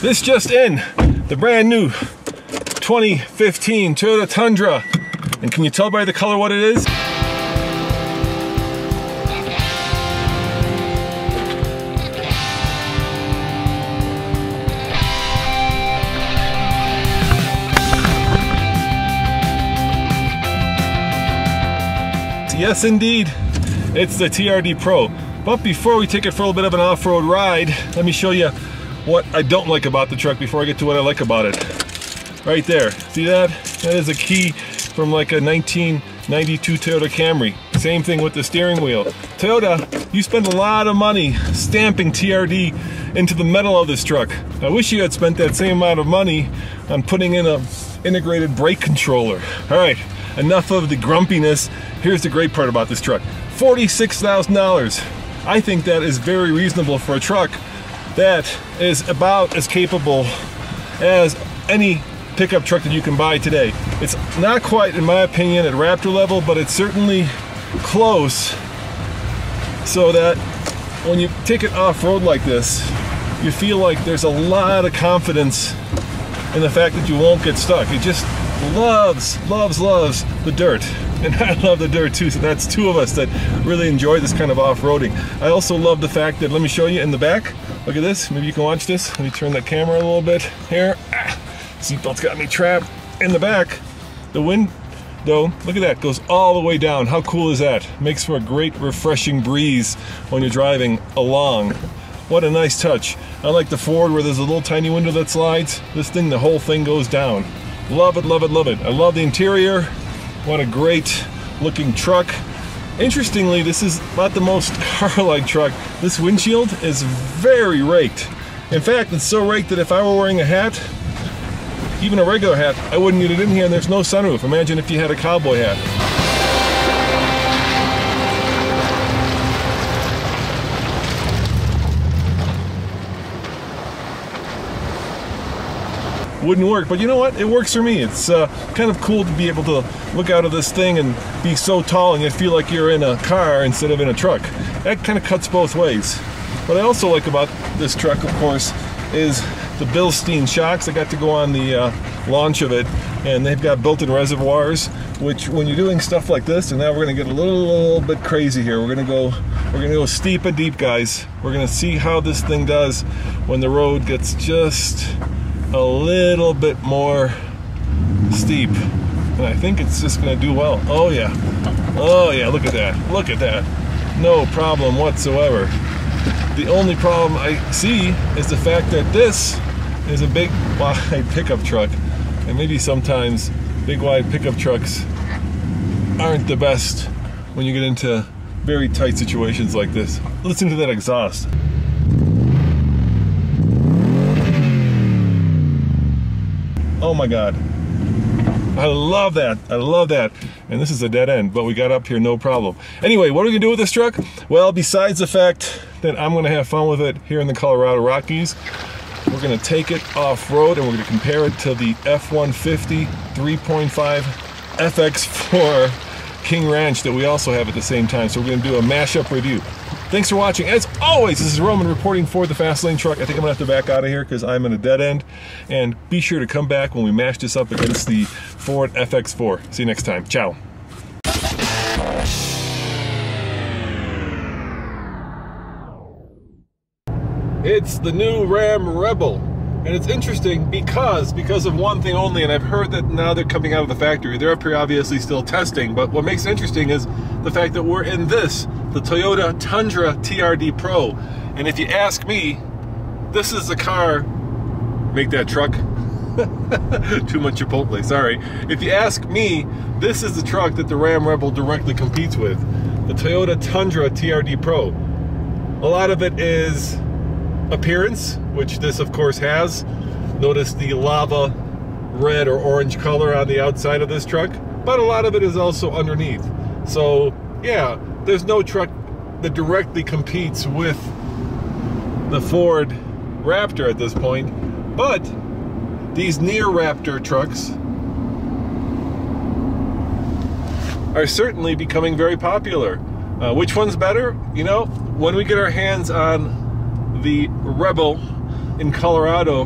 This just in, the brand new 2015 Toyota Tundra. And can you tell by the color what it is? Yes, indeed, it's the TRD Pro. But before we take it for a little bit of an off-road ride, let me show you what I don't like about the truck before I get to what I like about it. Right there, see that? That is a key from like a 1992 Toyota Camry. Same thing with the steering wheel. Toyota, you spend a lot of money stamping TRD into the metal of this truck. I wish you had spent that same amount of money on putting in a integrated brake controller. All right, enough of the grumpiness. Here's the great part about this truck. $46,000. I think that is very reasonable for a truck that is about as capable as any pickup truck that you can buy today. It's not quite, in my opinion, at Raptor level, but it's certainly close so that when you take it off-road like this, you feel like there's a lot of confidence in the fact that you won't get stuck. It just loves, loves, loves the dirt. And I love the dirt too, so that's two of us that really enjoy this kind of off-roading. I also love the fact that, let me show you in the back, look at this, maybe you can watch this. Let me turn the camera a little bit here. Ah, seatbelt's got me trapped in the back. The wind though, look at that, goes all the way down. How cool is that? Makes for a great refreshing breeze when you're driving along. What a nice touch. I like the Ford where there's a little tiny window that slides, this thing, the whole thing goes down. Love it, love it, love it. I love the interior. What a great looking truck. Interestingly, this is not the most car-like truck. This windshield is very raked. In fact, it's so raked that if I were wearing a hat, even a regular hat, I wouldn't get it in here and there's no sunroof. Imagine if you had a cowboy hat. Wouldn't work. But you know what? It works for me. It's uh, kind of cool to be able to look out of this thing and be so tall and you feel like you're in a car instead of in a truck. That kind of cuts both ways. What I also like about this truck, of course, is the Bilstein shocks. I got to go on the uh, launch of it and they've got built-in reservoirs which when you're doing stuff like this and now we're going to get a little, little bit crazy here we're to go we're going to go steep and deep guys we're going to see how this thing does when the road gets just a little bit more steep. And I think it's just gonna do well. Oh yeah. Oh yeah, look at that. Look at that. No problem whatsoever. The only problem I see is the fact that this is a big wide pickup truck. And maybe sometimes big wide pickup trucks aren't the best when you get into very tight situations like this. Listen to that exhaust. Oh my God. I love that. I love that. And this is a dead end, but we got up here no problem. Anyway, what are we gonna do with this truck? Well, besides the fact that I'm gonna have fun with it here in the Colorado Rockies, we're gonna take it off-road and we're gonna compare it to the F-150 3.5 FX4 King Ranch that we also have at the same time. So we're gonna do a mashup review. Thanks for watching. As always, this is Roman reporting for the Fast Lane truck. I think I'm gonna have to back out of here because I'm in a dead end. And be sure to come back when we mash this up against the Ford FX4. See you next time. Ciao. It's the new Ram Rebel. And it's interesting because, because of one thing only, and I've heard that now they're coming out of the factory. They're up here obviously still testing, but what makes it interesting is the fact that we're in this the Toyota Tundra TRD Pro. And if you ask me, this is the car, make that truck, too much Chipotle, sorry. If you ask me, this is the truck that the Ram Rebel directly competes with. The Toyota Tundra TRD Pro. A lot of it is appearance, which this of course has. Notice the lava red or orange color on the outside of this truck, but a lot of it is also underneath. So yeah, there's no truck that directly competes with the Ford Raptor at this point, but these near Raptor trucks are certainly becoming very popular. Uh, which one's better? You know, when we get our hands on the Rebel in Colorado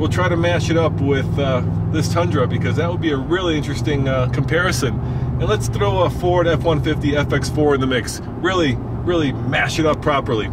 we'll try to mash it up with uh, this Tundra because that would be a really interesting uh, comparison. And let's throw a Ford F-150 FX4 in the mix. Really, really mash it up properly.